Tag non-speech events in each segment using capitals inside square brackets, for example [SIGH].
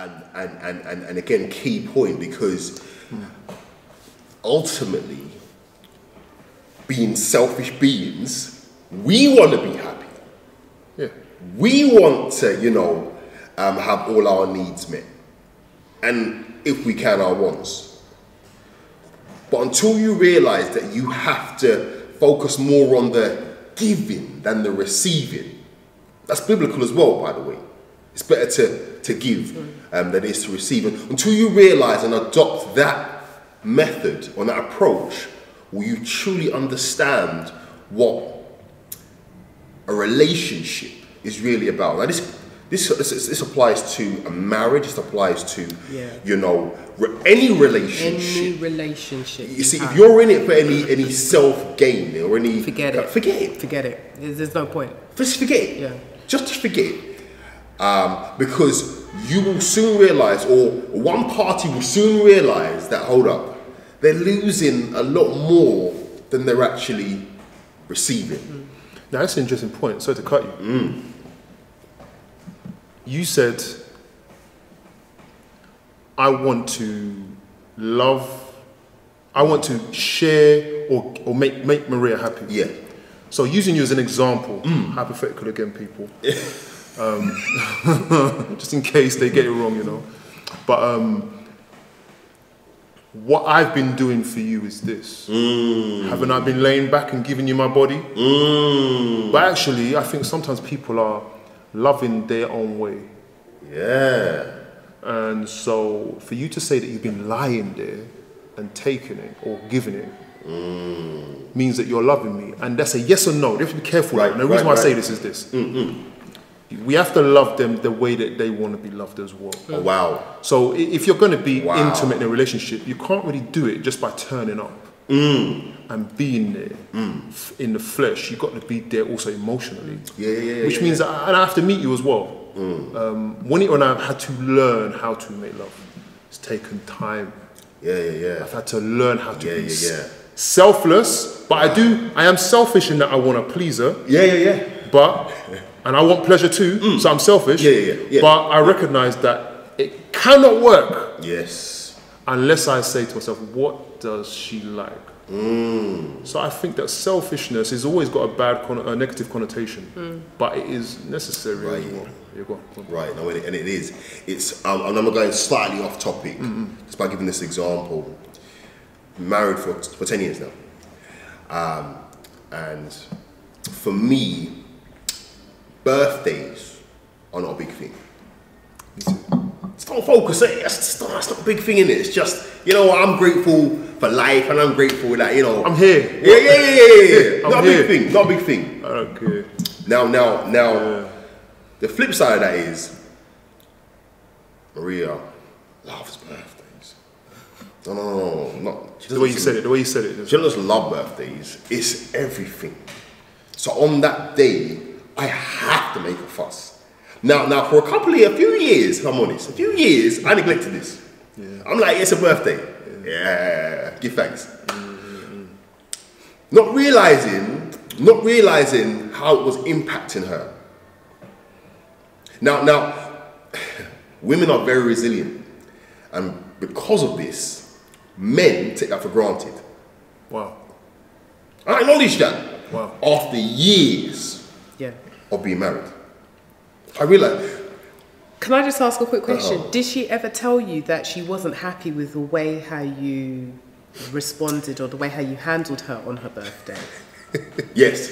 and, and, and, and, and again, key point because ultimately, being selfish beings, we want to be happy. Yeah. We want to, you know, um, have all our needs met. And if we can, our wants. But until you realize that you have to focus more on the giving than the receiving, that's biblical as well, by the way. It's better to, to give um, than it is to receive. And until you realize and adopt that method or that approach, will you truly understand what a relationship is really about. Now, this, this, this, this applies to a marriage, this applies to, Yeah. you know, any relationship. Any relationship. You see, if you're in it for any any self gain or any Forget it. forget it, forget it. There's, no point. just forget it. Yeah. Just just forget it, um, because you will soon realize, or one party will soon realize that hold up, they're losing a lot more than they're actually receiving. Now that's an interesting point. Sorry to cut you. Mm. You said, I want to love, I want to share or, or make, make Maria happy. Yeah. So using you as an example, Mm. hypothetical again, people, [LAUGHS] um, [LAUGHS] just in case they get it wrong, you know. But um, what I've been doing for you is this. Mm. Haven't I been laying back and giving you my body? Mm. But actually, I think sometimes people are loving their own way. Yeah. And so for you to say that you've been lying there and taking it or giving it means that you're loving me. And that's a yes or no. You have to be careful. Right, and the reason right, why I say this is this. We have to love them the way that they want to be loved as well. Oh, wow. So if you're going to be Wow. intimate in a relationship, you can't really do it just by turning up Mm. and being there f- in the flesh. You've got to be there also emotionally. Yeah, yeah, yeah, Which yeah, means that I, and I have to meet you as well. Um, Juanito and I have had to learn how to make love. It's taken time. Yeah, yeah, yeah. I've had to learn how to Yeah, be yeah, yeah. selfless, but I do. I am selfish in that I want to please her. Yeah, yeah, yeah. But and I want pleasure too, so I'm selfish. Yeah, yeah, yeah, yeah. But I recognize that it cannot work Yes. unless I say to myself, what does she like? So I think that selfishness has always got a bad, con- a negative connotation, but it is necessary as Right. well. Yeah, go on, go on. Right, no, and it is. It's, um, and I'm going slightly off topic, just by giving this example. Married for, for 10 years now. Um, and for me, birthdays are not a big thing. It's not focus, eh? That's, that's, not, that's not a big thing in it. It's just, you know, I'm grateful for life and I'm grateful that, you know. I'm here. Yeah, yeah, yeah, yeah, yeah. I'm not a here. big thing, not a big thing. I don't care. Now, now, now, the flip side of that is Maria loves birthdays. No, no, no, no, not. The way you said it, the way you said it. She doesn't just love birthdays, it's everything. So on that day, I have to make a fuss. Now, now for a couple of a few years, if I'm honest, a few years, I neglected this. I'm like, it's a birthday. Yeah, give thanks. Not realizing, not realizing how it was impacting her. Now, now, [SIGHS] women are very resilient, and because of this, men take that for granted. Wow. I acknowledge that Wow. after years Yeah. of being married. I realized, Can I just ask a quick question? Uh-oh. Did she ever tell you that she wasn't happy with the way how you responded or the way how you handled her on her birthday? [LAUGHS] yes.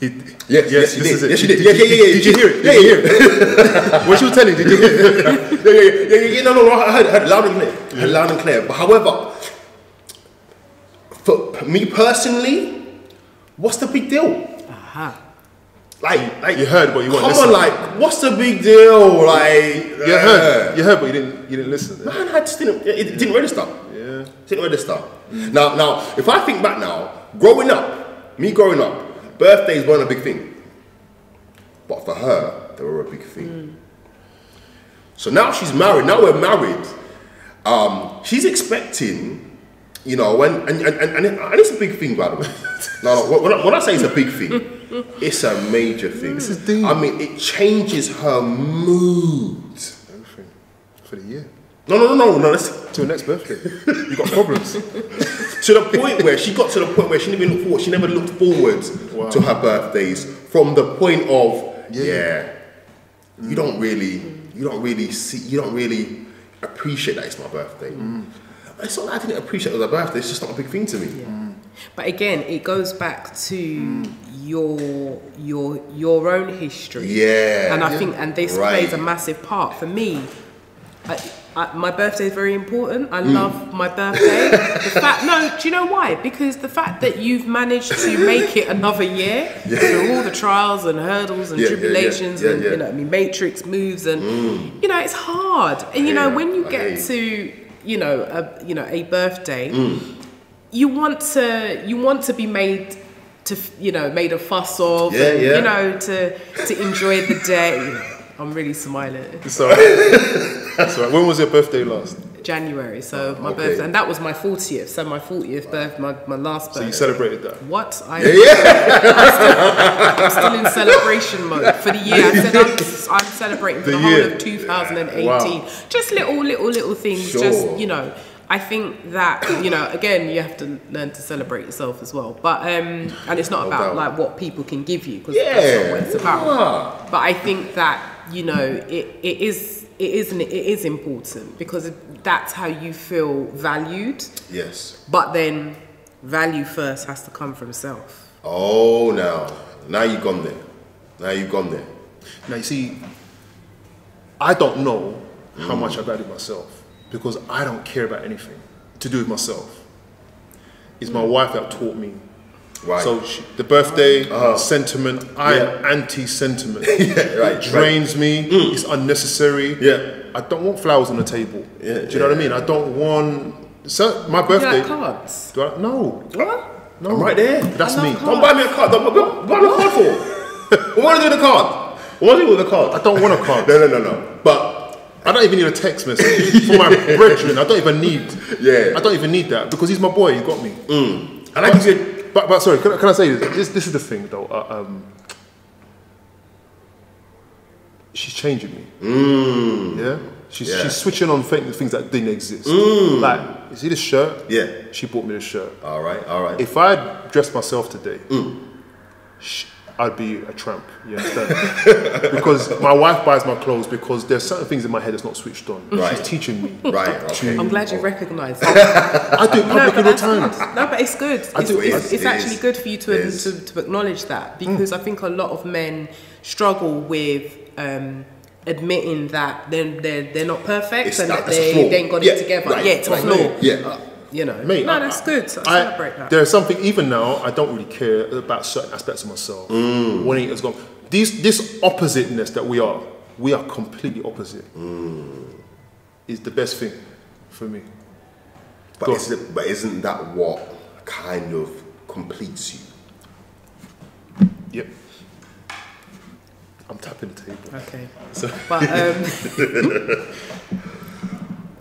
He, Yes, yes, she did. Yes, she Did- did. Yeah, yeah, yeah, Did you hear it? Yeah, Did you hear it? [LAUGHS] What she was telling, did you hear it? [LAUGHS] yeah, yeah, yeah, yeah, yeah, no, no, no, I heard, I heard loud and clear. I heard loud and clear. But however, for me personally, what's the big deal? Aha. Like, like You heard, but you weren't Come listening. on, like, what's the big deal? Like, You heard, you heard, but you didn't, you didn't listen. Man, I just didn't. It, it didn't register. Yeah. It didn't register. Now, now, if I think back now, growing up, me growing up, birthdays weren't a big thing, but for her, they were a big thing. So now she's married. Now we're married. Um, she's expecting, you know, when and and, and, and, and it's a big thing, by the way. [LAUGHS] no, no, when I, when I say it's a big thing, [LAUGHS] it's a major thing. This is deep. I mean, it changes her mood. Everything. for the year. No, no, no, no, no. That's Till next birthday. you got problems. [LAUGHS] to the point where she got to the point where she never looked forward. She never looked forward Wow. to her birthdays from the point of Yeah. yeah. You don't really, you don't really see, you don't really appreciate that it's my birthday. Mm. It's not that I didn't appreciate it was my birthday. It's just not a big thing to me. But again, it goes back to mm. Your your your own history. Yeah. And I Yeah. think and this Right. plays a massive part for me. I, I, my birthday is very important. Mm. I love my birthday. [LAUGHS] the fact, no, do you know why? Because the fact that you've managed to make it another year through all the trials and hurdles and Yeah, yeah, yeah, tribulations yeah, and yeah. you know, I mean, matrix moves and you know, it's hard. And you know, when you get to you know a you know a birthday, Mm. you want to you want to be made to you know made a fuss of Yeah, and, yeah. you know to to enjoy the day i'm really smiling So, so [LAUGHS] when was your birthday last? january so my Okay. birthday and that was my 40th so my 40th birth my, my last birthday So you celebrated that. what I, Yeah. I'm still in celebration mode for the year. I said I'm, I'm celebrating for The the, whole year. of 2018. Wow. Just little, little, little things. Sure. Just you know, I think that you know, again, you have to learn to celebrate yourself as well. But um, and it's not No about doubt. like what people can give you because Yeah. that's not what it's about. Ah. But I think that you know, it, it is. It is, it is important because that's how you feel valued. Yes. But then, value first has to come from self. Oh, now, now you've gone there. Now you've gone there. Now you see, I don't know how much I value myself because I don't care about anything to do with myself. It's my wife that taught me. Right. So she, the birthday Uh-huh. sentiment, I am Yeah. anti-sentiment. [LAUGHS] yeah, right. It drains me. It's unnecessary. Yeah. I don't want flowers on the table. Yeah, Do you know what I mean? I don't want. So my Do you birthday. like cards? Do I, no, What? no. I'm right there. That's me. love Don't buy me a card. Don't buy, buy me a card for. what want to do with the card? [LAUGHS] What want to do with the card? I don't want a card. No, no, no, no. But I don't even need a text message [LAUGHS] from my brethren. I don't even need. Yeah. I don't even need that because he's my boy. He got me. And I you. But, but sorry, can, I- can I say this? This, this is the thing though. Uh, um, she's changing me. Yeah? She's, Yeah. she's switching on things, things that didn't exist. Like, you see this shirt? Yeah. She bought me this shirt. All right, all right. If I dressed myself today, sh- I'd be a tramp. You understand? [LAUGHS] because my wife buys my clothes because there's certain things in my head that's not switched on. Right. She's teaching me. right, okay. I'm glad you recognise [LAUGHS] that. I do it no, but all the time. good. No, but it's good. It's, do- it's, it is, it's it actually is. good for you to, to, to acknowledge that because I think a lot of men struggle with um, admitting that they're, they're, they're not perfect It's and that- that they, flaw. they ain't got Yeah, it together. right, yeah, it's right, a flaw. yeah. You know. Mate, no, I- that's good. I, I- celebrate that. There's something even now. I don't really care about certain aspects of myself. When it has gone, these this oppositeness that we are, we are completely opposite. Is the best thing for me. But, Go isn't, but isn't that what kind of completes you? Yep. I'm tapping the table. Okay. But um, [LAUGHS] [LAUGHS]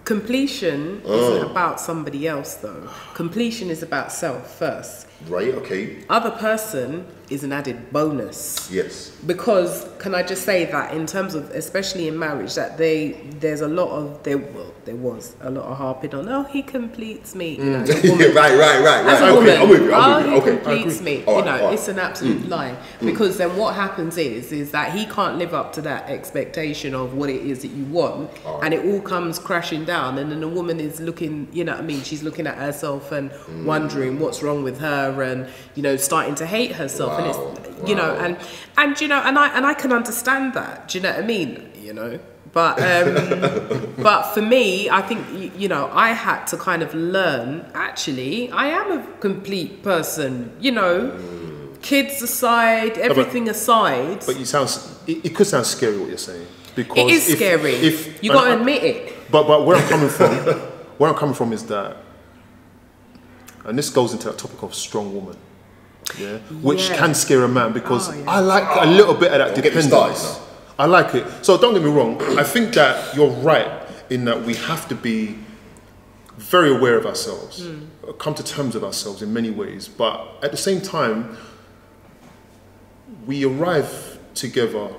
completion Oh. isn't about somebody else, though. Completion is about self first. Right, okay. Other person is an added bonus. Yes. Because can I just say that in terms of especially in marriage that they there's a lot of there well there was a lot of harping on oh he completes me you know, mm. [LAUGHS] woman- right, right, right, as right. a woman, I'm with you. I'm oh, with you. he Okay. Completes me. All you know, right. it's an absolute mm. lie. Mm. Because then what happens is, is that he can't live up to that expectation of what it is that you want, All right. and it all comes crashing down. And then the woman is looking, you know, what I mean, she's looking at herself and Mm. wondering what's wrong with her, and you know, starting to hate herself. And Wow, it's, you know, and and you know, and I and I can understand that. Do you know what I mean? You know. But um, [LAUGHS] but for me, I think you know I had to kind of learn. Actually, I am a complete person. You know, kids aside, everything aside, But you sound. It, it could sound scary what you're saying because it is if- scary. If you and got to admit it. But but where I'm coming from, [LAUGHS] where I'm coming from is that, and this goes into that topic of strong woman, yeah, which Yeah. can scare a man because Oh, yeah. I like a little bit of that Don't get me dependence. I like it. So don't get me wrong. I think that you're right in that we have to be very aware of ourselves, Hmm. come to terms with ourselves in many ways, but at the same time, we arrive together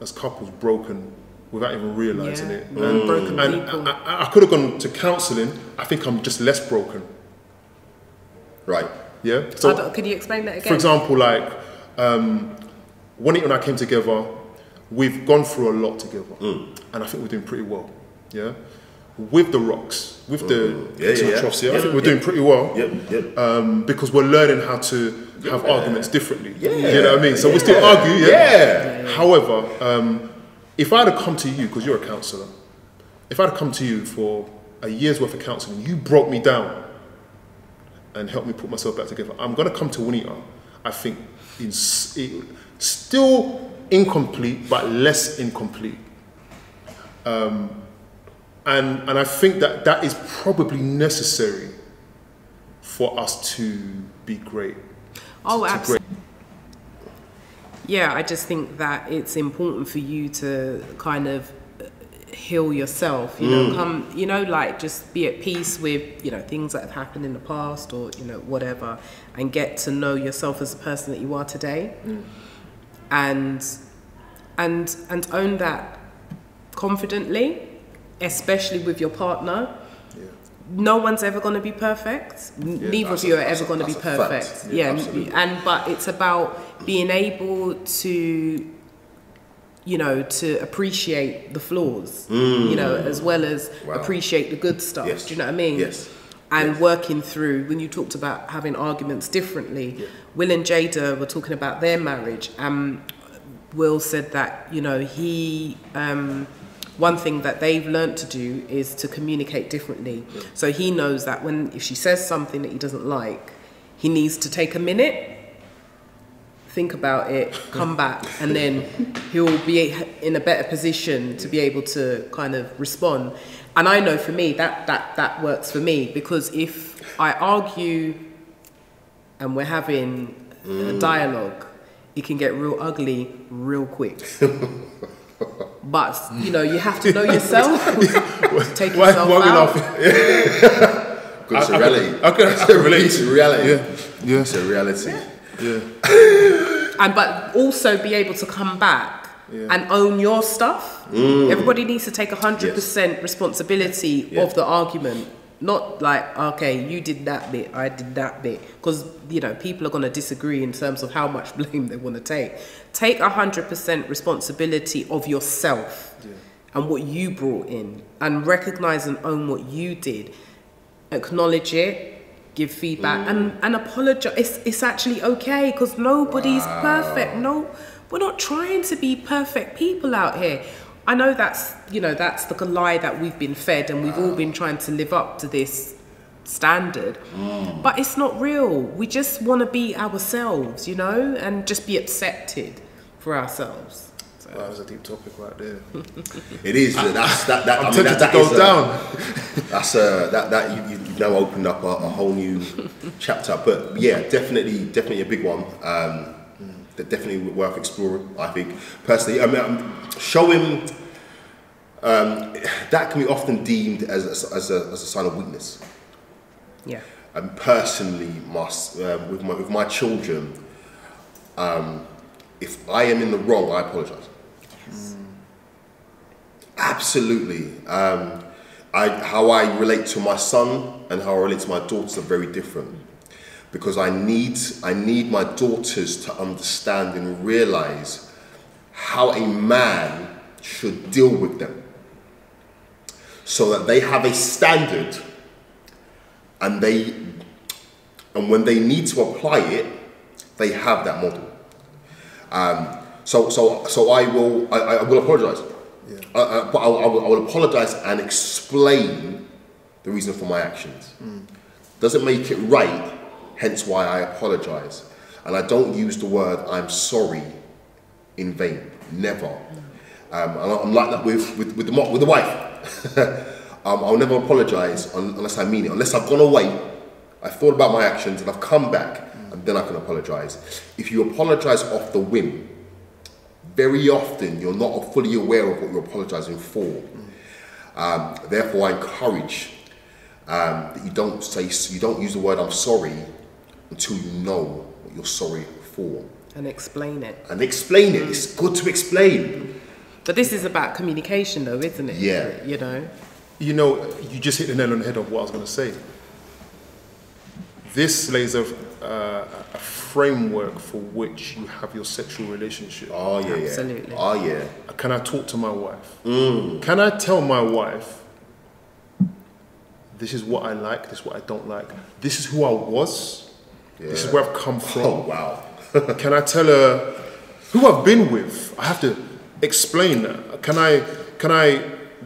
as couples broken without even realizing Yeah. it. Mm. And, Broken and. I, I- I could have gone to counselling. I think I'm just less broken. Right. Yeah. So, don't- could you explain that again? for example, like um, when it and I came together, we've gone through a lot together, Mm. and I think we're doing pretty well. Yeah. With the rocks, with the Mm. Yeah, yeah, yeah. troughs, yeah, I think we're yeah. doing pretty well. Yep. Yep. Um, because we're learning how to have arguments differently. Yeah. You know what I mean? So we still argue, yeah. Yeah. However, um, if I had have come to you, because you're a counsellor, if I'd have come to you for a year's worth of counselling, you broke me down and help me put myself back together. I'm going to come to Winita, I think, in, it, still incomplete, but less incomplete. Um, and, and I think that that is probably necessary for us to be great. Oh, absolutely. Yeah, I just think that it's important for you to kind of heal yourself. You know, mm. come, you know, like just be at peace with you know things that have happened in the past or you know whatever, and get to know yourself as the person that you are today, mm. and and and own that confidently, especially with your partner. yeah. No one's ever going to be perfect. N Neither of you a- are that's ever going to be that's a fact. perfect. Yeah, Yeah, absolutely. and but it's about being able to you know to appreciate the flaws you know as well as Wow. appreciate the good stuff Yes. do you know what i mean Yes. and Yes. working through when you talked about having arguments differently will and jada were talking about their marriage and will said that you know he um one thing that they've learnt to do is to communicate differently so he knows that when if she says something that he doesn't like he needs to take a minute think about it, come back, and then he'll be in a better position to be able to kind of respond. And I know for me that that that works for me because if I argue and we're having a dialogue, it can get real ugly real quick. [LAUGHS] But you know, you have to know yourself. [LAUGHS] Take yourself why out. laughing? Good. It's a I- I- reality. I can- I It's can a relate It's a reality. Yeah. Yeah. It's a reality. Yeah. And but also be able to come back Yeah. and own your stuff. Mm. Everybody needs to take hundred percent responsibility Yeah. of the argument, not like okay, you did that bit, I did that bit, because you know people are going to disagree in terms of how much [LAUGHS] blame they want to take. Take hundred percent responsibility of yourself and what you brought in, and recognize and own what you did. Acknowledge it. Give feedback and, and apologize. It's, it's actually okay because nobody's perfect. No, we're not trying to be perfect people out here. I know that's you know that's the lie that we've been fed, and we've all been trying to live up to this standard, mm. but it's not real. We just want to be ourselves, you know, and just be accepted for ourselves. So, That was a deep topic right there. It is. That's that. that [LAUGHS] I'm I mean, tempted that, to go is a- down. That's uh, that that you, you- you've now opened up a, a whole new chapter. But yeah, definitely, definitely a big one. Um, that definitely worth exploring. I think personally, I mean, um, showing um, that can be often deemed as a, as a, as a sign of weakness. yeah, And personally, must um, with my with my children, um, if I am in the wrong, I apologise. Absolutely. Um, I, how I relate to my son and how I relate to my daughters are very different because I need I need my daughters to understand and realize how a man should deal with them so that they have a standard and they and when they need to apply it they have that model um, so so so I will I, I will apologize. Uh, uh, but I, will- I, will, I will apologize and explain the reason for my actions. Doesn't make it right hence why I apologize. And I don't use the word I'm sorry in vain. Never. Um, and I'm like that with with, with the with the wife. [LAUGHS] Um, I'll never apologize unless I mean it. Unless I've gone away I've thought about my actions and I've come back and then I can apologize. If you apologize off the whim very often you're not fully aware of what you're apologizing for. Um, therefore, I encourage um, that you don't say you don't use the word "I'm sorry" until you know what you're sorry for, and explain it. and explain it. It's good to explain. But this is about communication, though, isn't it? Yeah. You know. You know, you just hit the nail on the head of what I was going to say. This lays a, uh, a framework for which you have your sexual relationship. Oh yeah, Absolutely. yeah. Oh yeah. Can I talk to my wife? Mm. Can I tell my wife, this is what I like, this is what I don't like, this is who I was, this is where I've come from? Oh wow. [LAUGHS] Can I tell her who I've been with? I have to explain that. Can I, can I,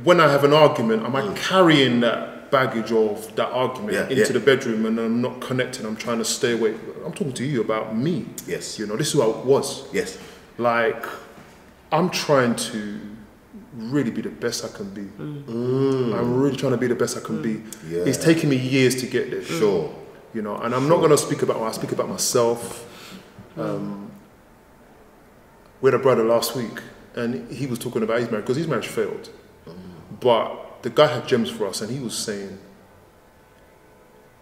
when I have an argument, am I mm. carrying that baggage of that argument Yeah, into yeah. the bedroom and I'm not connecting? I'm trying to stay away. I'm talking to you about me. Yes. You know, this is who I was. Yes. Like, I'm trying to really be the best I can be. I'm really trying to be the best I can be. Yeah. It's taken me years to get there. Sure. You know, and I'm not going to speak about, I speak about myself. Um, we had a brother last week, and he was talking about his marriage because his marriage failed. But the guy had gems for us, and he was saying,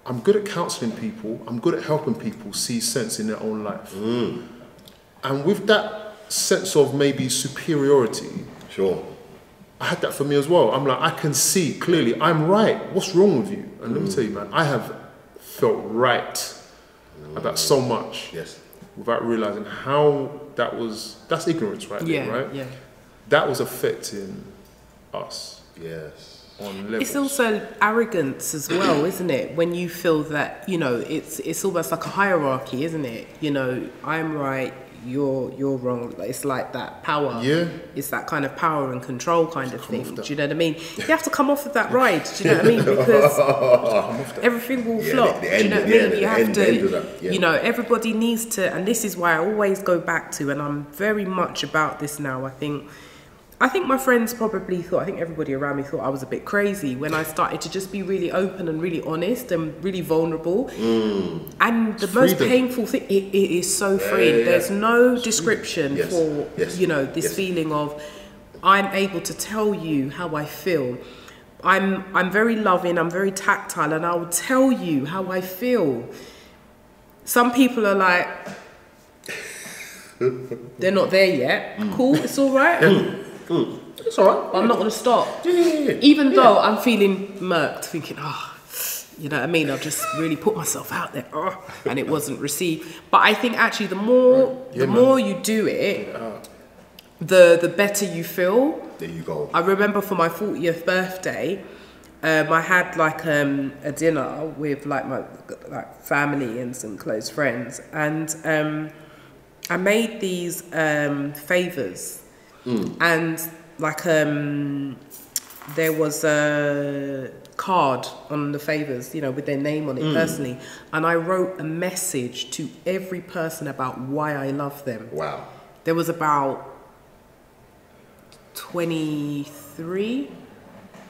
I'm good at counseling people, I'm good at helping people see sense in their own life. Mm. And with that sense of maybe superiority, Sure. I had that for me as well. I'm like, I can see clearly, I'm right. What's wrong with you? And let me mm. tell you, man, I have felt right about so mm. much Yes. without realizing how that was, that's ignorance right Yeah. there, right? Yeah. That was affecting us Yes. It's also arrogance as well, [CLEARS THROAT] isn't it? When you feel that you know, it's it's almost like a hierarchy, isn't it? You know, I'm right, you're you're wrong. It's like that power. Yeah. It's that kind of power and control kind of thing. Do you know what I mean? You have to come off of that ride. Do you know what I mean? [LAUGHS] Because everything will Yeah, flop. the- the Do you know what I mean? yeah, the you have end- to. end yeah. You know, everybody needs to, and this is why I always go back to, and I'm very much about this now. I think. I think my friends probably thought, I think everybody around me thought I was a bit crazy when I started to just be really open and really honest and really vulnerable. And the most freedom. painful thing, it, it is so freeing. yeah, yeah. There's no description Yes, for, yes, you know, this yes. feeling of I'm able to tell you how I feel. I'm, I'm very loving, I'm very tactile, and I will tell you how I feel. Some people are like, [LAUGHS] they're not there yet. Mm. Cool, it's all right. [LAUGHS] It's all right. But I'm not going to stop. Yeah, yeah, yeah. Even though I'm feeling murked, thinking, oh, you know what I mean? I've just really put myself out there, oh, and it wasn't received. But I think actually, the more Yeah, the man. more you do it, the the better you feel. There you go. I remember for my 40th birthday, um, I had like um, a dinner with like my like family and some close friends, and um, I made these um, favors, and like um, there was a card on the favors, you know, with their name on it personally, and I wrote a message to every person about why I love them. Wow. There was about 23.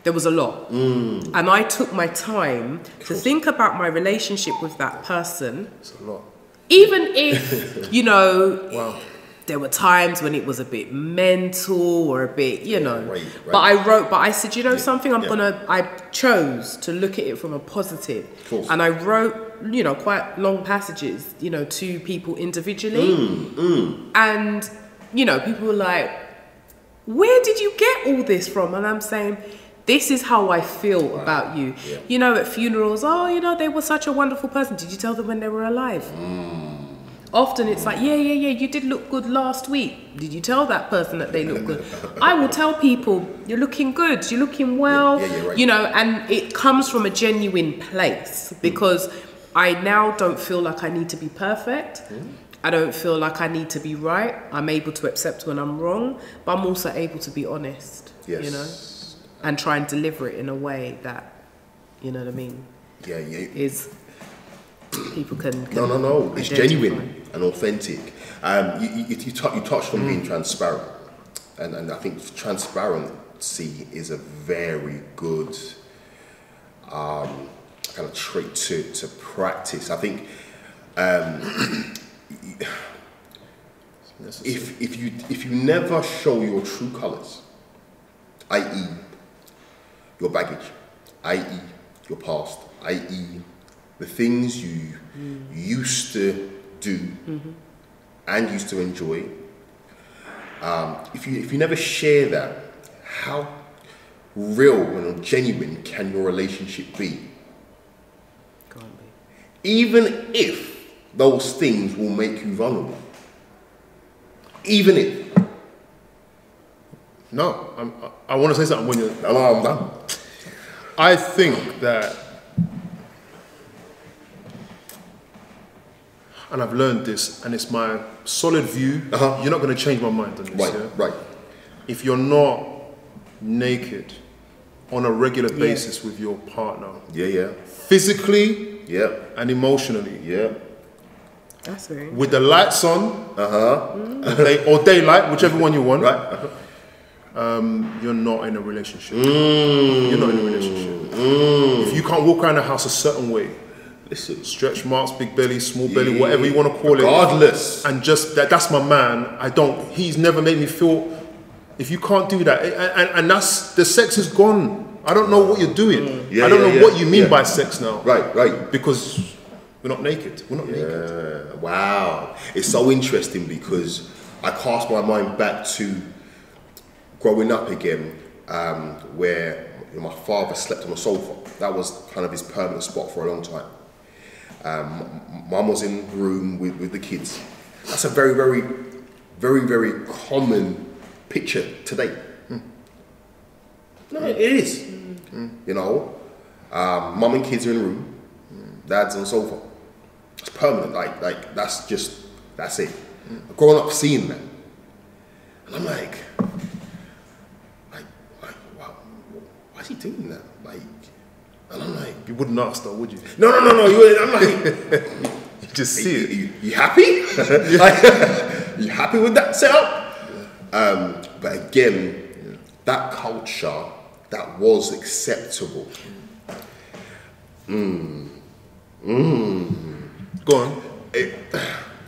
There was a lot. And I took my time to think about my relationship with that person, It's a lot. even if, you know, Wow. There were times when it was a bit mental or a bit, you know. right, right. But I wrote, but I said, you know something, I'm yeah. gonna, I chose to look at it from a positive. And I wrote, you know, quite long passages, you know, to people individually. Mm, And, you know, people were like, where did you get all this from? And I'm saying, this is how I feel about you. Yeah. You know, at funerals, oh, you know, they were such a wonderful person. Did you tell them when they were alive? Often it's like, yeah, yeah, yeah, you did look good last week. Did you tell that person that they look good? I will tell people, you're looking good, you're looking well, Yeah, yeah, right. you know, and it comes from a genuine place mm-hmm. because I now don't feel like I need to be perfect. Mm-hmm. I don't feel like I need to be right. I'm able to accept when I'm wrong, but I'm also able to be honest, Yes. you know, and try and deliver it in a way that, you know what I mean, Yeah, yeah. is people can. can No, no, no. It's genuine and authentic. Um, you, you, you, tou- you touched on Mm. being transparent, and, and I think transparency is a very good um, kind of trait to, to practice. I think um, if, if you if you never show your true colors, i.e., your baggage, i.e., your past, i.e., the things you used to do and used to enjoy, Um, if you if you never share that, how real and genuine can your relationship be? Can't be. Even if those things will make you vulnerable. Even if. No, I'm, I, I want to say something when you're. No, I'm done. I think that, and I've learned this, and it's my solid view. Uh-huh. You're not going to change my mind on this. Right, yeah? right. If you're not naked on a regular basis with your partner, Yeah, yeah. physically Yeah, and emotionally, yeah. That's very. with the lights on, Uh huh. or, day, or daylight, whichever one you want, Right. Uh-huh. you're not in a relationship. Mm. You're not in a relationship. If you can't walk around the house a certain way, Listen, stretch marks, big belly, small belly, whatever you want to call it, regardless. and just that that's my man. I don't. He's never made me feel. If you can't do that, and, and, and that's the sex is gone. I don't know what you're doing. Yeah, I don't yeah, know yeah, what you mean yeah. by sex now. Right, right. Because we're not naked. We're not naked. Wow. It's so interesting because I cast my mind back to growing up again, um, where my father slept on the sofa. That was kind of his permanent spot for a long time. Um, mum was in the room with, with the kids. That's a very, very, very, very common picture today. No, it is. You know, um, mum and kids are in the room, dad's on the sofa. It's permanent. Like, like that's just that's it. Growing up seeing that, and I'm like, like, like, wow, why is he doing that? Like, and I'm like, You wouldn't ask though, would you? no, no, no, no. You, I'm like, [LAUGHS] You just you, see it. you, you happy? [LAUGHS] like, you happy with that setup? Um, but again, that culture that was acceptable. Mm. Mm. Go on. It,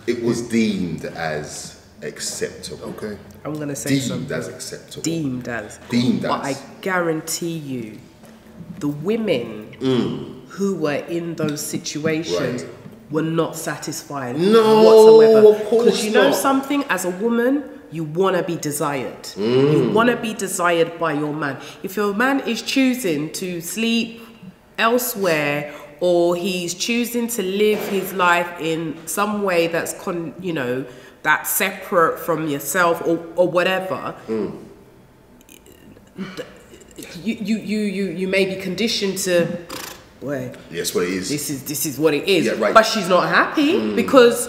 it was deemed as acceptable. Okay. I'm gonna say Deemed something. as acceptable. Deemed as. Deemed as. But I guarantee you, the women who were in those situations Mm. Right. were not satisfied No, whatsoever. Because you know not. something, as a woman, you want to be desired. Mm. You want to be desired by your man. If your man is choosing to sleep elsewhere or he's choosing to live his life in some way that's con, you know that's separate from yourself or, or whatever you, you you you you may be conditioned to well Yes, what it is. this is this is what it is Yeah, right. Mm. but she's not happy because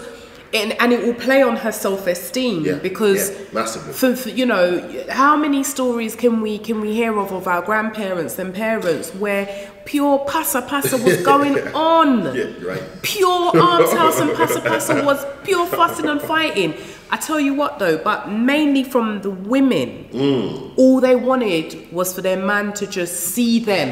and, and it will play on her self-esteem Yeah, because yeah, massively. for, for you know how many stories can we can we hear of of our grandparents and parents where pure passa passa was [LAUGHS] going on Yeah, right. pure arms house and passa passa was pure fussing and fighting I tell you what though but mainly from the women Mm. all they wanted was for their man to just see them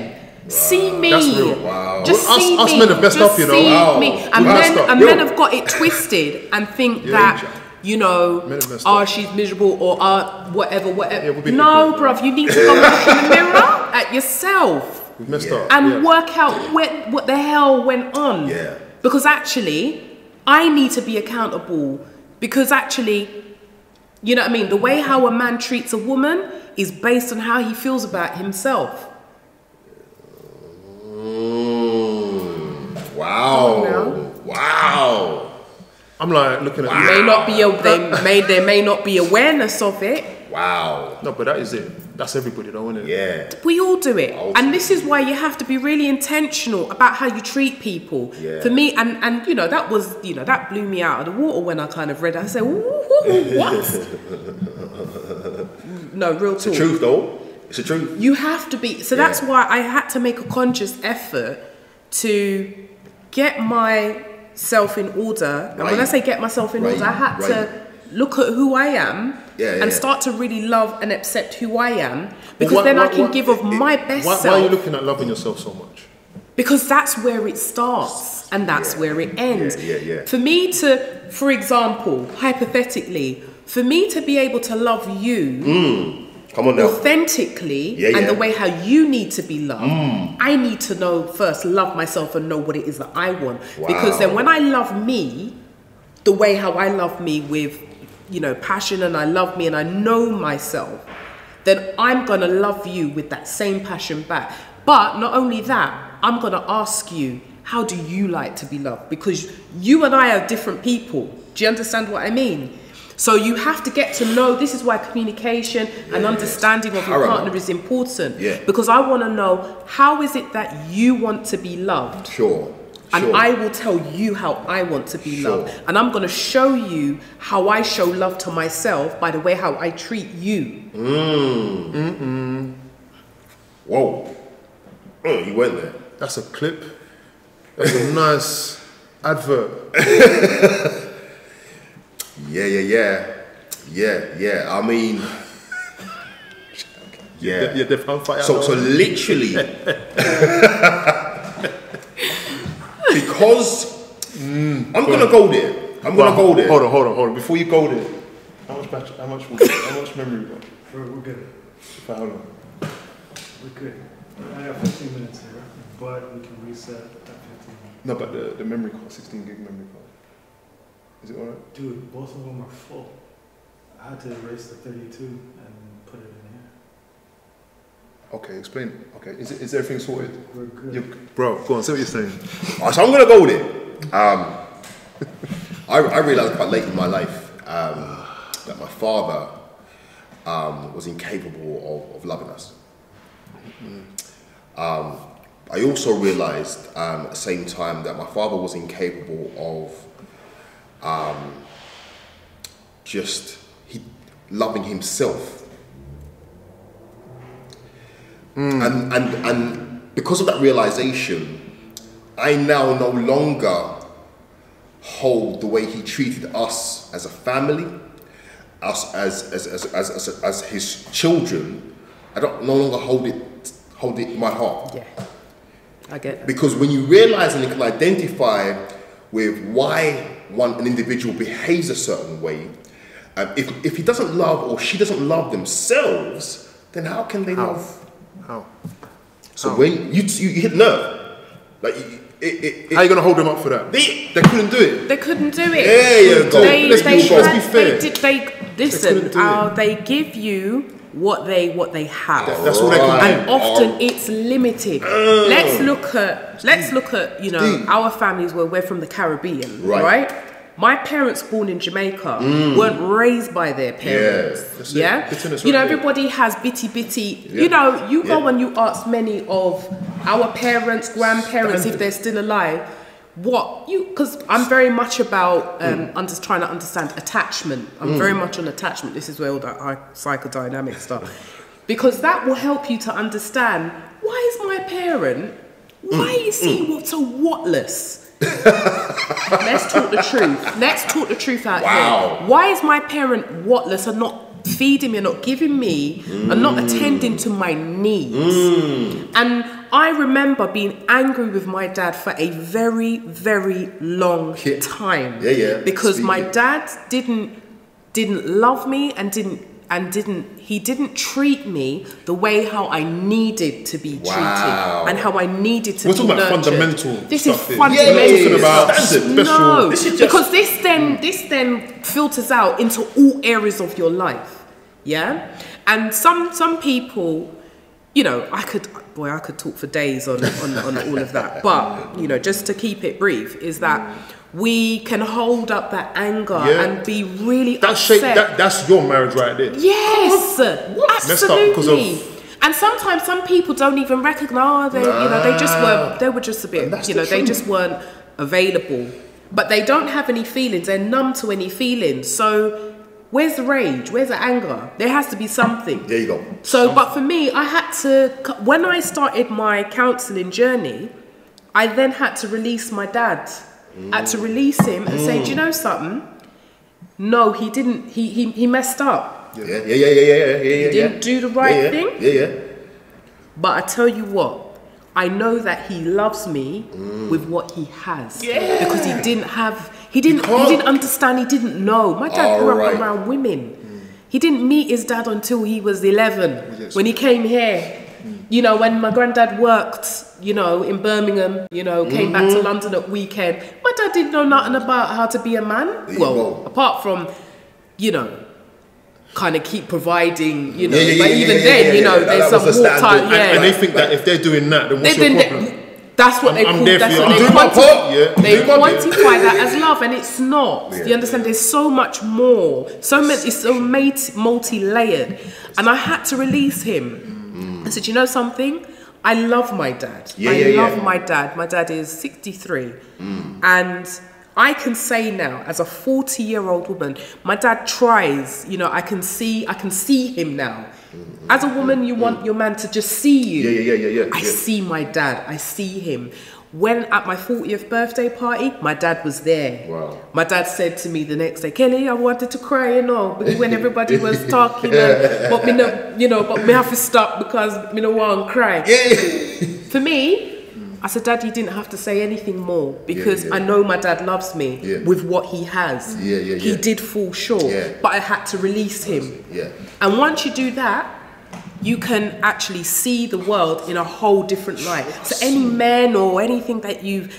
see me That's real. Wow. just Well, us- see us me men have messed just up, you know. see Wow. me and men, and men, have got it twisted and think that you know, oh, up. she's miserable or uh, whatever, whatever. Yeah, been no, bruv, you need to go look in the mirror at yourself We've messed Yeah. up. and yeah. work out what, what the hell went on. Yeah. Because actually, I need to be accountable. Because actually, you know what I mean? The way how a man treats a woman is based on how he feels about himself. Mm, wow. Wow. I'm like looking at May not be a, they may there may not be awareness of it. Wow. No, but that is it. That's everybody, though, isn't it? Yeah. We all do it. Ultimately. And this is why you have to be really intentional about how you treat people. Yeah. For me, and, and you know, that was, you know, that blew me out of the water when I kind of read it. I said, "Ooh, [LAUGHS] ooh, what? no, real talk. The truth, though. It's the truth. You have to be. So that's why I had to make a conscious effort to get myself in order. And when I say get myself in Right, order, I had right. to look at who I am Yeah, yeah, and start to really love and accept who I am because Why- then I can why- give of my best Why, self. why are you looking at loving yourself so much? Because that's where it starts and that's Yeah. where it ends. For me to, for example, hypothetically, for me to be able to love you Come on now. authentically Yeah, and yeah. Mm. the way how you need to be loved, I need to know first, love myself and know what it is that I want. Because then when I love me, the way how I love me with you know, passion and I love me and I know myself, then I'm gonna love you with that same passion back. But not only that, I'm gonna ask you, how do you like to be loved? Because you and I are different people. Do you understand what I mean? So you have to get to know. This is why communication and understanding of your partner is important. Yeah. Because I want to know how is it that you want to be loved, Sure. And sure. I will tell you how I want to be Sure. loved, and I'm going to show you how I show love to myself by the way how I treat you. Whoa. Mm, you went there. That's a clip. That's a nice advert. [LAUGHS] Yeah, yeah, yeah. Yeah, yeah. I mean, yeah. Yeah, they've found fire. So, so literally, [LAUGHS] because mm, I'm gonna go there. I'm gonna go there. Hold on, hold on, hold on. Before you go there, how much battery, how much, how much memory we got? We're, we're good. For how long? We're good. I got 15 minutes here, but we can reset at 15. No, but the, the memory card, 16 gig memory card. Is it alright? Dude, both of them are full. I had to erase the 32 and put it in here. Okay, explain. Okay, is, it, is everything sorted? You, bro, go on, say what you're saying. So I'm gonna go there. Um, I, I realized quite late in my life um, that my father um, was incapable of, of loving us. Um, I also realized um, at the same time that my father was incapable of um, just he, loving himself. And, and, and because of that realization, I now no longer hold the way he treated us as a family, us as as, as, as, as, as his children. I don't no longer hold it hold it in my heart. Yeah, I get that. Because when you realize and you can identify with why one an individual behaves a certain way, um, if, if he doesn't love or she doesn't love themselves, then how can they How? love? How? So when you, you hit nerve, like it, it, it, How you gonna hold them up for that? They- they couldn't do it. They couldn't do it. There you go. They, Let's they, be- let's be fair. They, did, they listen. couldn't do it. uh, they give you what they what they have. That's all they can Right. and often Oh. it's limited. Let's look at let's look at you know Deep. our families where we're from the Caribbean, Right. right? My parents, born in Jamaica, weren't raised by their parents. Yeah. Yeah, you know everybody has bitty bitty. Yeah. You know, you go Yeah. and you ask many of our parents, grandparents, if they're still alive, what you because I'm very much about um, under, trying to understand attachment. I'm very much on attachment. This is where all that psychodynamic stuff, because that will help you to understand why is my parent, why is he so whatless? [LAUGHS] Let's talk the truth. Let's talk the truth out Wow. here. Why is my parent whatless and not feeding me and not giving me and not attending to my needs? And I remember being angry with my dad for a very, very long Yeah. time. Yeah, yeah. Because my dad didn't didn't love me and didn't and didn't he didn't treat me the way how I needed to be Wow. treated and how I needed to We're be talking about nurtured. fundamental This stuff is fundamental. Yeah, yeah, yeah, Talking about Standard. special. No, This is just- because this then this then filters out into all areas of your life, yeah. And some some people, you know, I could boy, I could talk for days on on, on all of that. [LAUGHS] But you know, just to keep it brief, is that we can hold up that anger Yeah. and be really That upset. shape, that, that's your marriage right there. Yes, Messed up of- absolutely. And sometimes some people don't even recognize they, you know, they just were, they were just a bit, that's you the know, they just weren't available. But they don't have any feelings. They're numb to any feelings. So where's the rage? Where's the anger? There has to be something. There you go. So, but for me, I had to, when I started my counselling journey, I then had to release my dad. I had to release him and say, do you know something? No, he didn't, he, he, he messed up. Yeah, yeah, yeah, yeah, yeah, yeah, yeah. yeah. didn't do the right yeah, yeah. thing? Yeah, yeah. But I tell you what, I know that he loves me mm. with what he has. Because he didn't have, he didn't, he didn't understand, he didn't know. My dad grew Alright. up around women. Mm. He didn't meet his dad until he was 11 Yes. when he came here. You know, when my granddad worked, you know, in Birmingham, you know, came back to mm-hmm. London at weekend. My dad didn't know nothing about how to be a man. There well, apart from you know, kind of keep providing, you know. Yeah, yeah, but yeah, even yeah, then, yeah, you know, yeah. That- there's that some the walk standard. time. Yeah. And they think that if they're doing that, then what's They- your then problem? they- that's what I'm- they call. there That's what I'm they doing my quantify. yeah. They Doing my bit. quantify that as love, and it's not. Yeah. you understand? There's so much more. So many. It's so mate- multi-layered, and I had to release him. I said, you know something. I love my dad. Yeah, I yeah, love yeah. my dad. My dad is 63, and I can say now, as a 40-year-old woman, my dad tries. You know, I can see. I can see him now. As a woman, you want your man to just see you. Yeah, yeah, yeah, yeah, yeah, I see my dad. I see him. When at my 40th birthday party, my dad was there. Wow. My dad said to me the next day, Kelly, I wanted to cry, you know, when everybody was [LAUGHS] talking, and, but me no, you know, but me have to stop because me no want to cry. For me, I said, Dad, you didn't have to say anything more because yeah. I know my dad loves me Yeah. with what he has. Yeah, yeah, He did fall short, Yeah. but I had to release him. Yeah. And once you do that, you can actually see the world in a whole different light. So any men or anything that you've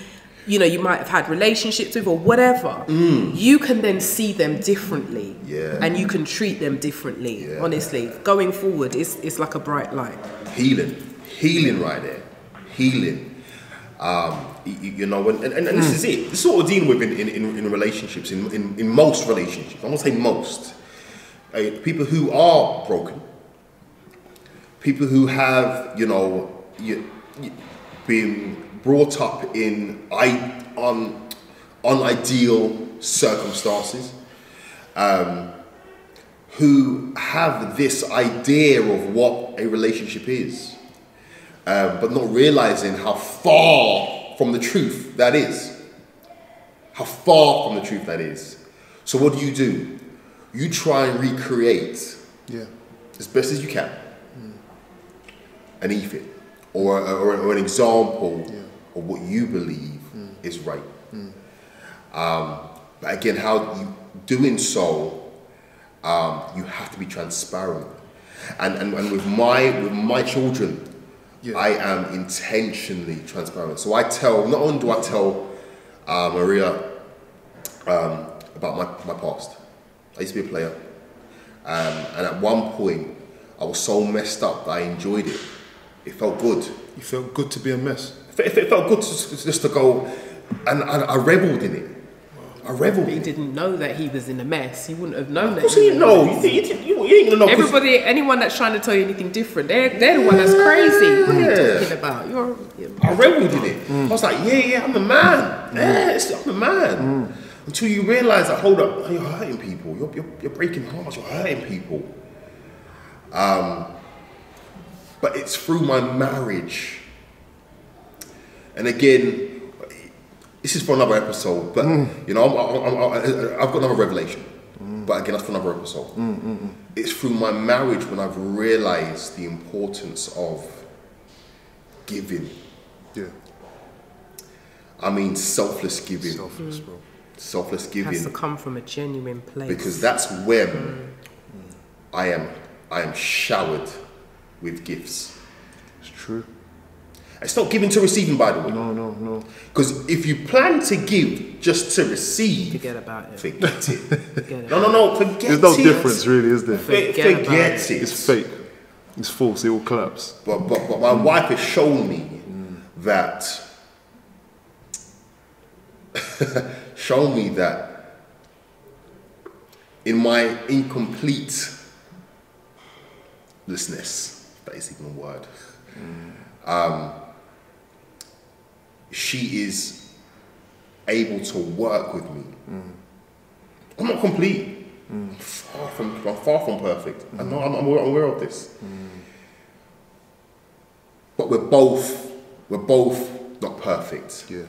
you know you might have had relationships with or whatever, you can then see them differently. Yeah. And you can treat them differently. Yeah. Honestly. Going forward, it's it's like a bright light. healing, healing right there, healing. Um, you, you know, and, and, and this is it. This is what we're dealing with in, in, in, in relationships, in, in, in most relationships. I'm gonna say most. Uh, people who are broken, people who have, you know, you, you, been brought up in I, un, unideal circumstances, um, who have this idea of what a relationship is, um, but not realizing how far from the truth that is. How far from the truth that is. So, what do you do? You try and recreate Yeah. as best as you can an ethic or, or, or an example of what you believe is right. Um, but again, how you doing so, um, you have to be transparent. And, and, and with my with my children, Yeah. I am intentionally transparent. So I tell not only do I tell uh, Maria um, about my, my past. I used to be a player. Um, and at one point, I was so messed up that I enjoyed it. It felt good. You felt good to be a mess. It, it felt good to, to- just to go, and, and I reveled in it. I reveled He didn't know that he was in a mess. He wouldn't have known that. Of course he you was know. in a You, mess. think- you, you, you ain't gonna know. 'cause- Everybody, anyone that's trying to tell you anything different, they're, they're the one that's crazy. What are you talking about? You're, you're I reveled in it. I was like, yeah, yeah, I'm the man. Yeah, I'm the man. Until you realize that, hold up, you're hurting people. You're, you're, you're breaking hearts. You're hurting people. Um, but it's through my marriage. And again, this is for another episode. But mm. you know, I'm, I'm, I'm, I've got another revelation. Mm. But again, that's for another episode. Mm, it's through my marriage when I've realized the importance of giving. Yeah. I mean, selfless giving. Selfless, bro. selfless has to giving. come from a genuine place. Because that's when I am I am showered with gifts. It's true. It's not giving to receiving, by the way. No, no, no. Because if you plan to give just to receive, forget about it. forget it. Forget no, no, no, forget it. There's no it. difference, really, is there? Forget, Forget about forget it. It's fake. It's false. It all collapse. But, but, but my wife has shown me that, [LAUGHS] shown me that in my incompleteness, if that is even a word, um, she is able to work with me. I'm not complete. I'm far from, far from perfect. I know I'm, I'm aware- of this but we're both we're both not perfect Yeah.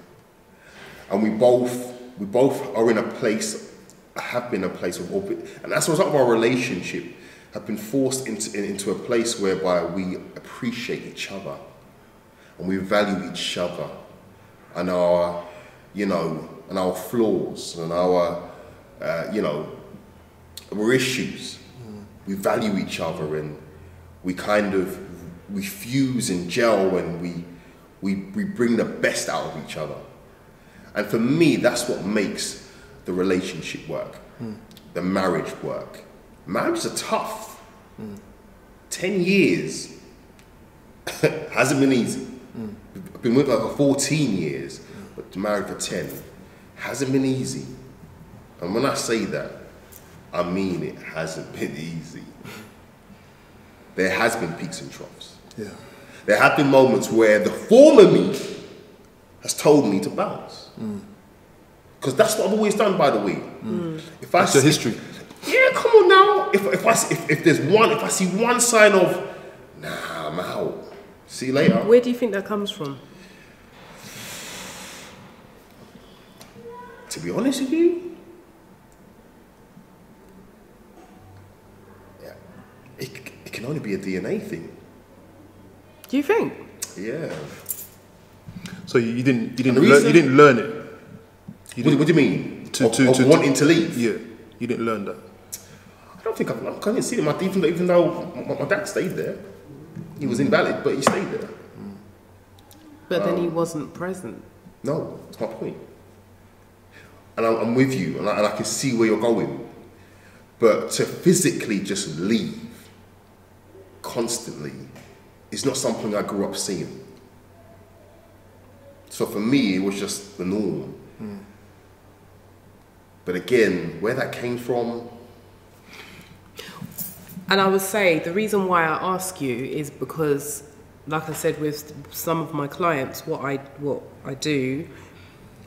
and we both we both are in a place have been a place of open and that's a result of our relationship have been forced into, into a place whereby we appreciate each other and we value each other and our you know and our flaws and our uh, you know our issues. We value each other and we kind of we fuse and gel and we we, we bring the best out of each other. And for me that's what makes the relationship work the marriage work. Marriages are tough. Ten years [LAUGHS] hasn't been easy. I've been with her for 14 years, but married for 10 hasn't been easy. And when I say that, I mean it hasn't [LAUGHS] been easy. There has been peaks and troughs. Yeah. There have been moments where the former me has told me to bounce. Mm. Because that's what I've always done, by the way. Mm. If I That's your history. Yeah, come on now. If, if, I, see- if, if there's one, if I see one sign of, nah, I'm out. See you later. Where do you think that comes from? To be honest with you, yeah, it, it can only be a DNA thing. Do you think? Yeah. So you, you didn't you didn't And learn, you didn't learn it. You What, didn't, what do you mean? To- of, to- of to- wanting to leave? yeah, you didn't learn that. I don't think I've, I can't even see it. My, even, though- even though my, my dad stayed there, he was invalid, but he stayed there. But then he um, wasn't present. No, that's my point. And I'm, I'm with you, and I, and I can see where you're going. But to physically just leave constantly is not something I grew up seeing. So for me, it was just the norm. Hmm. But again, where that came from, And I would say the reason why I ask you is because, like I said, with some of my clients, what I what I do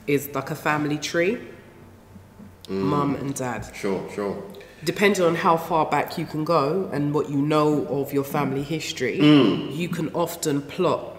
is like a family tree, mm. mum and dad. sure, sure. Depending on how far back you can go and what you know of your family history, mm. you can often plot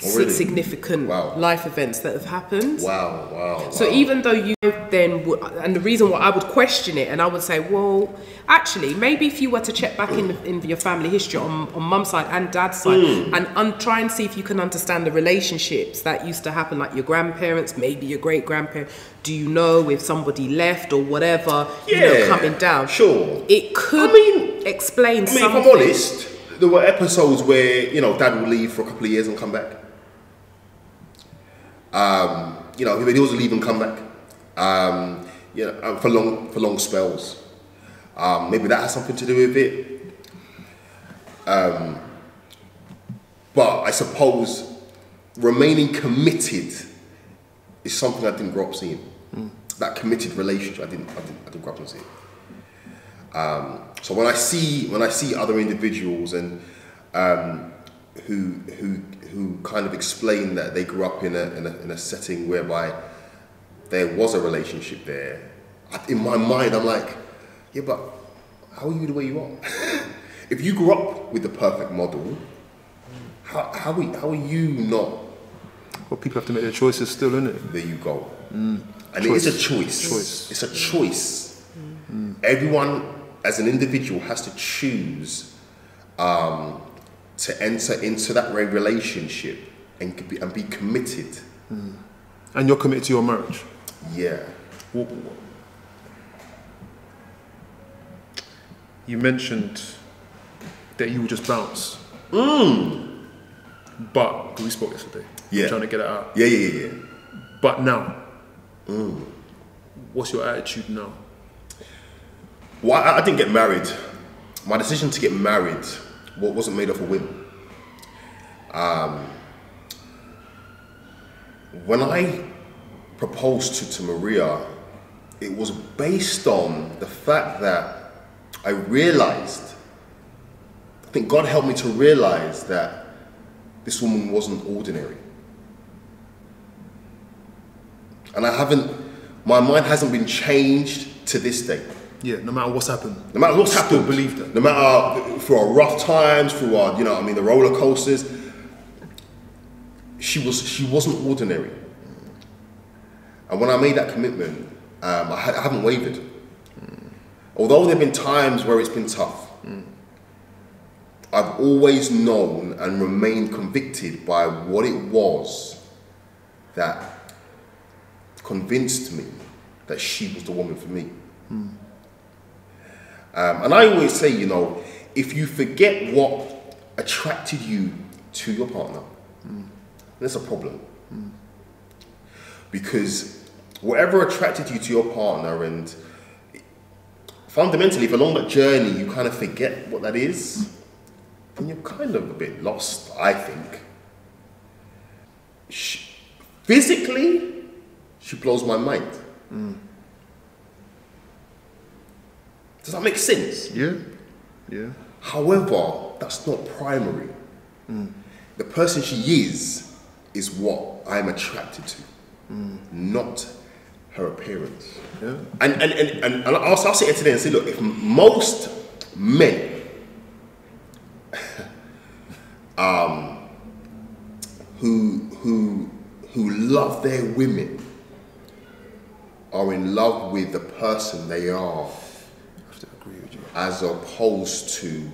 Significant Wow. life events that have happened. Wow, wow. So wow. even though you then would, and the reason why I would question it, and I would say, well, actually, maybe if you were to check back in, in your family history on, on mum's side and dad's side, Hmm. and un, try and see if you can understand the relationships that used to happen, like your grandparents, maybe your great grandparents. Do you know if somebody left or whatever, you know, Yeah, coming down? sure. It could I mean- explain I mean, if. I'm honest, there were episodes where you know dad would leave for a couple of years and come back. Um, you know, he would leave and come back. Um, you know, um, for long for long spells. Um, maybe that has something to do with it. Um, but I suppose remaining committed is something I didn't grow up seeing. That committed relationship, I didn't, I didn't, I didn't grow up seeing. Um, so when I see when I see other individuals and um, who who who kind of explain that they grew up in a, in a in a setting whereby there was a relationship there, in my mind I'm like, yeah, but how are you the way you are? [LAUGHS] if you grew up with the perfect model, how how are, how are you not? Well, people have to make their choices still, innit? There you go. And it is a choice. Choice. It's a choice. Everyone, as an individual, has to choose um, to enter into that relationship and be, and be committed. Hmm. And you're committed to your marriage. Yeah. What- You mentioned that you would just bounce. Mm. but we spoke yesterday. Yeah. Trying to get it out. Yeah, yeah, yeah, yeah. But now, mm. what's your attitude now? Well, I, I didn't get married. My decision to get married wa- wasn't made off a whim. Um, when I proposed to, to Maria, it was based on the fact that I realized, I think God helped me to realize that this woman wasn't ordinary. And I haven't, my mind hasn't been changed to this day. Yeah, no matter what's happened. No matter what's happened. Still believe that. No matter through our rough times, through our, you know, I mean, the roller coasters, she was she wasn't ordinary. And when I made that commitment, um, I, I haven't wavered. Although there have been times where it's been tough, I've always known and remained convicted by what it was that convinced me that she was the woman for me. Um, and I always say, you know, if you forget what attracted you to your partner, mm, there's a problem. Mm. Because whatever attracted you to your partner and fundamentally, if along that journey you kind of forget what that is, then you're kind of a bit lost, I think. She, physically, she blows my mind. Mm. Does that make sense? Yeah. Yeah. However, that's not primary. The person she is is what I'm attracted to, not her appearance. Yeah. And and, and, and, and I'll, I'll sit here today and say, look, if most men [LAUGHS] um, who who who love their women are in love with the person they are I have to agree with you. As opposed to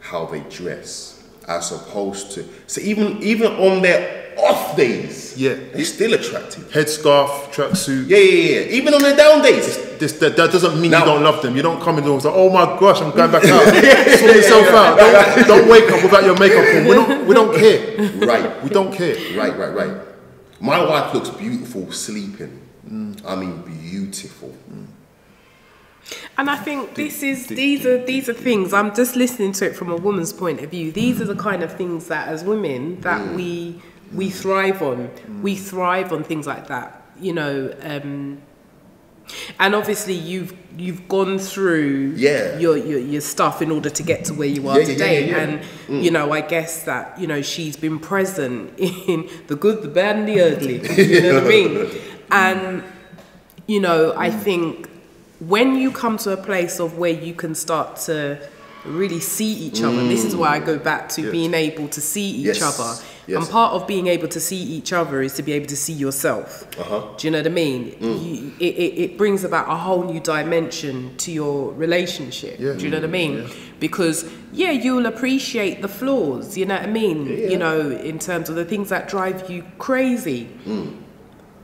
how they dress, as opposed to so even even on their off days, Yeah. they're still attractive. Headscarf, tracksuit. Yeah, yeah, yeah. Even on their down days, This, that, that doesn't mean Now- you don't love them. You don't come in and say, "Oh my gosh, I'm going back out." [LAUGHS] Sort yourself out. Don't, don't wake up without your makeup on. We don't. We don't care. right, We don't care. right, right, right. My wife looks beautiful sleeping. I mean, beautiful. Mm. And I think this is these are these are things I'm just listening to it from a woman's point of view. These are the kind of things that as women that mm. we we thrive on. Mm. We thrive on things like that. You know, um, and obviously you've you've gone through Yeah. your, your your stuff in order to get to where you are Yeah, today. yeah. And mm. you know, I guess that you know she's been present [LAUGHS] in the good, the bad, and the ugly. You know what I [LAUGHS] mean? And you know, I think when you come to a place of where you can start to really see each other, this is why I go back to Yeah. being able to see each Yes. other. Yes. And part of being able to see each other is to be able to see yourself. Uh-huh. Do you know what I mean? You, it, it, it brings about a whole new dimension to your relationship. Yeah. Do you know what I mean? Because yeah, you'll appreciate the flaws. You know what I mean? Yeah. You know, in terms of the things that drive you crazy.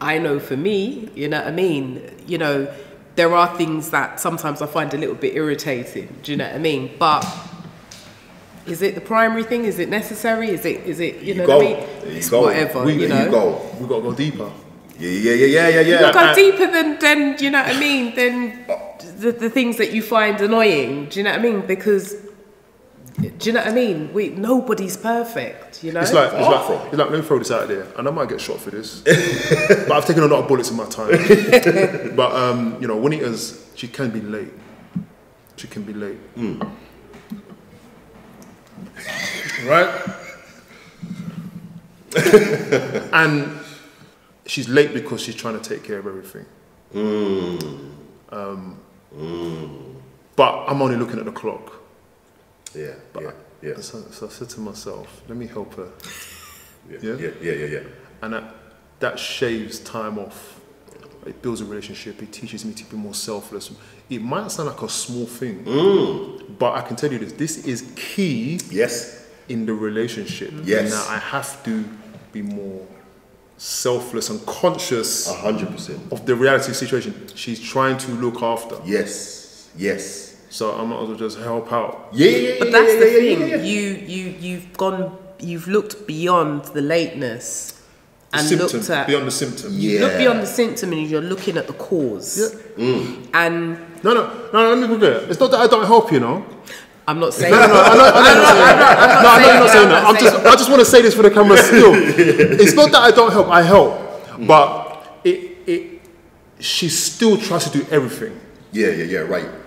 I know for me, you know what I mean? You know, there are things that sometimes I find a little bit irritating. Do you know what I mean? But is it the primary thing? Is it necessary? Is it is it you, You know go. what I mean? You It's go. whatever, We- you know. you go. We gotta go deeper. Yeah, yeah, yeah, yeah, yeah, yeah. You go deeper than than you know what I mean? Than the, the things that you find annoying. Do you know what I mean? Because do you know what I mean? We nobody's perfect. You know. It's like, it's Far like, it's like, let me throw this out there, and I might get shot for this, [LAUGHS] but I've taken a lot of bullets in my time. [LAUGHS] but um, you know, Juanita's, she can be late. She can be late. right? [LAUGHS] and she's late because she's trying to take care of everything. Um, But I'm only looking at the clock. Yeah, yeah, yeah, So, so I said to myself, let me help her. [LAUGHS] yeah, Yeah? yeah, yeah, yeah, yeah. and that that shaves time off. It builds a relationship. It teaches me to be more selfless. It might sound like a small thing, mm. but I can tell you this: this is key Yes, in the relationship. Yes. Now I have to be more selfless and conscious a hundred percent. of the reality of the situation. She's trying to look after, Yes, yes. So I might as well just help out. Yeah, yeah, yeah. But that's yeah, the yeah, thing. yeah, yeah. You you you've gone. You've looked beyond the lateness and symptom, looked at. beyond the symptom. You look beyond the symptom and you're looking at the cause. Yeah. Mm. And No, no, no, no. Let me be clear. It's not that I don't help you, know. I'm not saying. No, no, no, I'm not, I'm not saying that. No, no, I'm not saying that. I'm just, I just want to say this for the camera still. [LAUGHS] It's not that I don't help, I help. But it, it, she still tries to do everything Yeah, yeah, yeah. Right.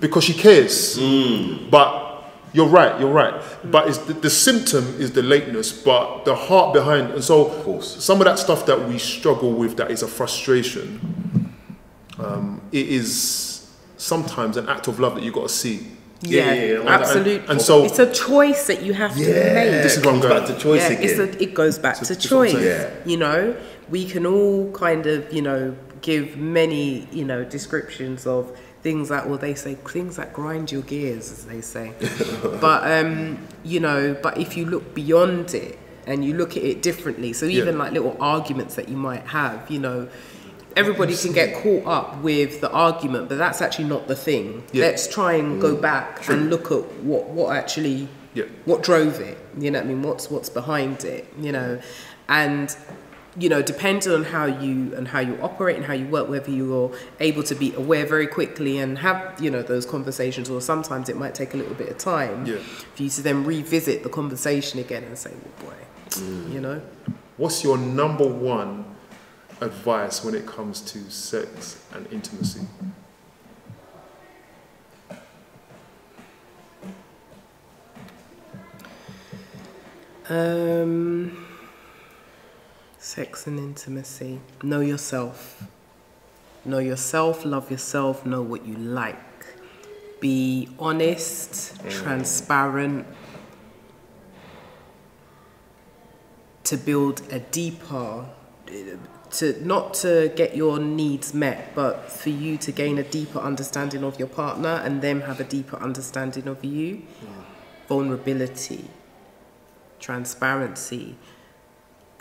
Because she cares. But you're right, you're right. But it's the, the symptom is the lateness, but the heart behind. And so, course. some of that stuff that we struggle with, that is a frustration. Um, it is sometimes an act of love that you got to see. Yeah, Yeah, yeah, yeah. Absolutely. and so- it's a choice that you have to Yeah, make. This is what I'm comes going- back to choice yeah, again. it's a, it goes back to that's choice. Yeah. You know, we can all kind of, you know, give many, you know, descriptions of things that, well, they say things that grind your gears, as they say. [LAUGHS] but um, you know, but if you look beyond it and you look at it differently, so even Yeah. like little arguments that you might have, you know. Everybody can get caught up with the argument, but that's actually not the thing. Yeah. Let's try and go back and look at what, what actually Yeah. what drove it you know what i mean what's what's behind it you know and you know, depending on how you and how you operate and how you work, whether you're able to be aware very quickly and have you know those conversations, or sometimes it might take a little bit of time Yeah. for you to then revisit the conversation again and say, "Well, boy, you know." What's your number one advice when it comes to sex and intimacy? Um, sex and intimacy. Know yourself. Know yourself, love yourself, know what you like. Be honest, mm. transparent. To build a deeper, to not to get your needs met, but for you to gain a deeper understanding of your partner and them have a deeper understanding of you. Vulnerability transparency,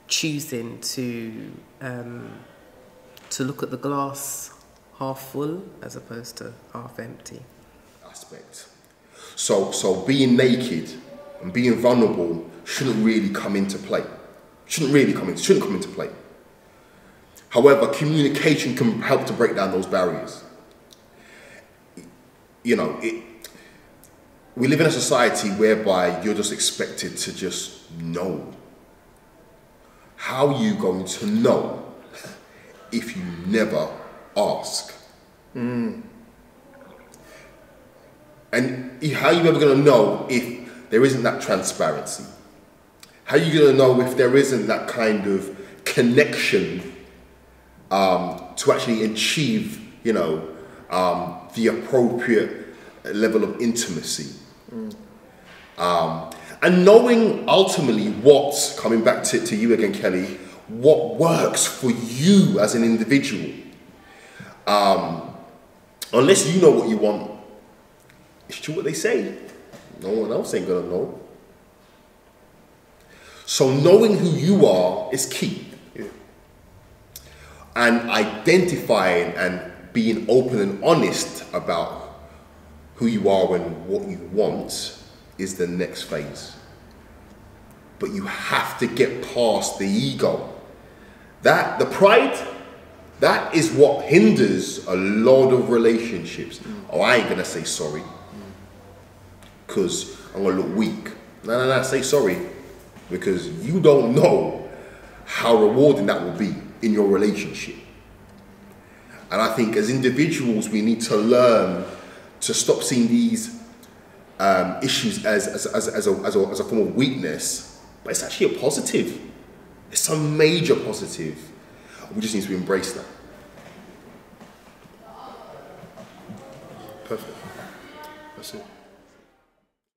choosing to um, to look at the glass half full as opposed to half empty. aspect. So, so being naked and being vulnerable shouldn't really come into play. Shouldn't really come into shouldn't come into play. However, communication can help to break down those barriers. You know, it, we live in a society whereby you're just expected to just know. How are you going to know if you never ask? And how are you ever going to know if there isn't that transparency? How are you going to know if there isn't that kind of connection um, to actually achieve, you know, um, the appropriate level of intimacy? Um, and knowing ultimately what, coming back to, to you again, Kelly, what works for you as an individual. Um, unless you know what you want, it's true what they say. No one else ain't gonna know. So knowing who you are is key. And identifying and being open and honest about who you are and what you want is the next phase. But you have to get past the ego. That the pride, that is what hinders a lot of relationships. Oh, I ain't gonna say sorry. Cause I'm gonna look weak. No, no, no, say sorry. Because you don't know how rewarding that will be in your relationship. And I think as individuals, we need to learn to stop seeing these um, issues as, as, as, as, a, as, a, as a form of weakness, but it's actually a positive. It's a major positive. We just need to embrace that. Perfect. That's it.